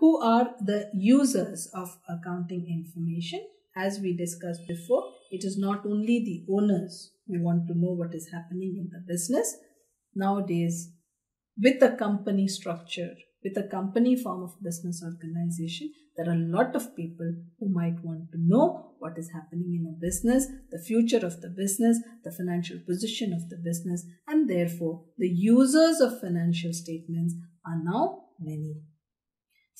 Who are the users of accounting information? As we discussed before, it is not only the owners who want to know what is happening in the business. Nowadays, with a company structure, with a company form of business organization, there are a lot of people who might want to know what is happening in a business, the future of the business, the financial position of the business, and therefore the users of financial statements are now many.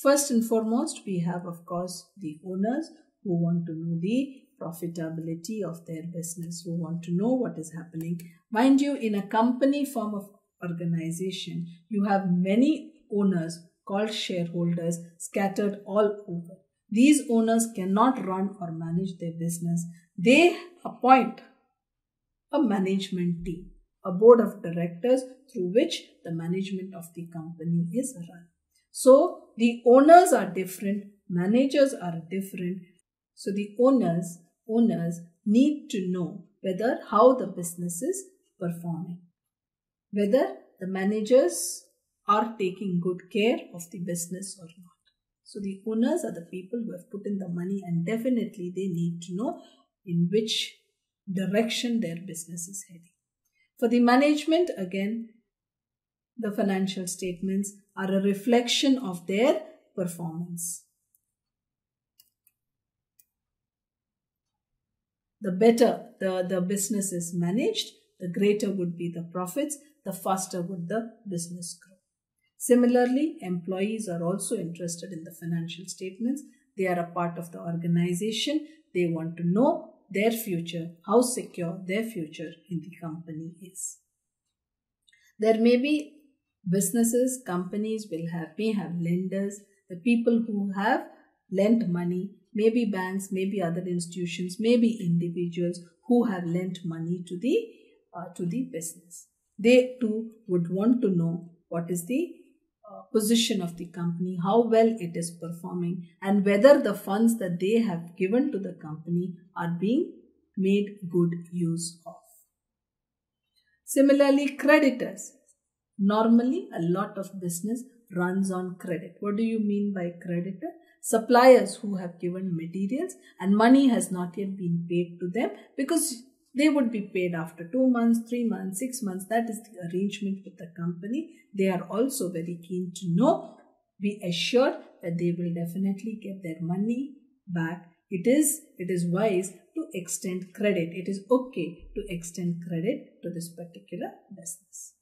First and foremost, we have, of course, the owners who want to know the profitability of their business, who want to know what is happening. Mind you, in a company form of organization, you have many owners called shareholders scattered all over. These owners cannot run or manage their business. They appoint a management team, a board of directors through which the management of the company is run. So the owners are different, managers are different. So the owners, owners need to know whether how the business is performing, whether the managers are taking good care of the business or not. So the owners are the people who have put in the money and definitely they need to know in which direction their business is heading. For the management, again, the financial statements are a reflection of their performance. The better the, the business is managed, the greater would be the profits, the faster would the business grow. Similarly, employees are also interested in the financial statements. They are a part of the organization. They want to know their future, how secure their future in the company is. There may be businesses, companies will have, may have lenders, the people who have lent money, maybe banks, maybe other institutions, maybe individuals who have lent money to the, uh, to the business. They too would want to know what is the uh, position of the company, how well it is performing, and whether the funds that they have given to the company are being made good use of. Similarly, creditors. Normally, a lot of business runs on credit. What do you mean by creditor? Suppliers who have given materials and money has not yet been paid to them because they would be paid after two months, three months, six months. That is the arrangement with the company. They are also very keen to know, be assured that they will definitely get their money back. It is, it is wise to extend credit. It is okay to extend credit to this particular business.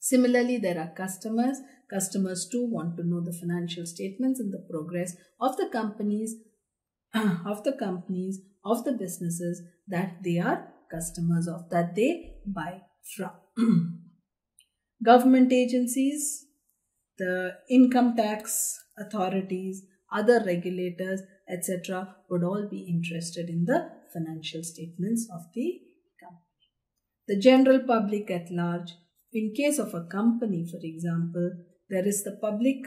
Similarly, there are customers. Customers too want to know the financial statements and the progress of the companies, of the companies, of the businesses that they are customers of, that they buy from. Government agencies, the income tax authorities, other regulators, etc., would all be interested in the financial statements of the company. The general public at large, in case of a company, for example, there is the public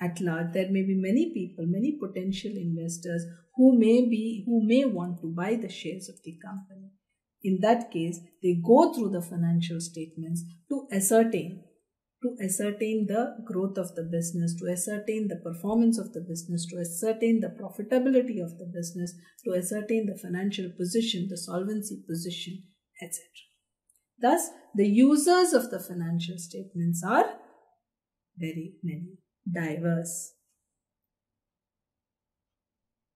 at large. There may be many people, many potential investors who may be who may want to buy the shares of the company in that case they go through the financial statements to ascertain to ascertain the growth of the business to ascertain the performance of the business to ascertain the profitability of the business to ascertain the financial position the solvency position etc thus the users of the financial statements are very many diverse